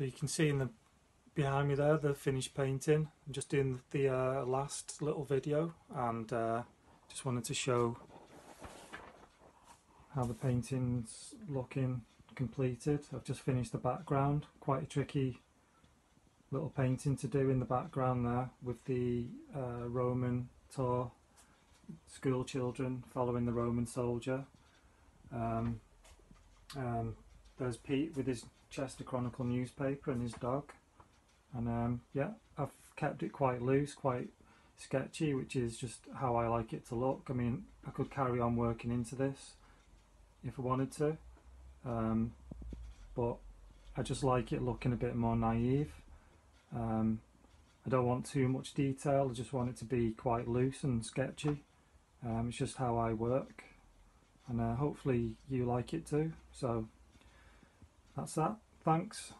So you can see in the behind me there the finished painting. I'm just doing the uh, last little video and uh, just wanted to show how the painting's looking completed. I've just finished the background, quite a tricky little painting to do in the background there with the uh, Roman tour school children following the Roman soldier. Um, um, there's Pete with his Chester Chronicle newspaper and his dog. And um, yeah, I've kept it quite loose, quite sketchy, which is just how I like it to look. I mean, I could carry on working into this if I wanted to, um, but I just like it looking a bit more naive. Um, I don't want too much detail, I just want it to be quite loose and sketchy. Um, it's just how I work, and uh, hopefully you like it too. So that's that. Thanks.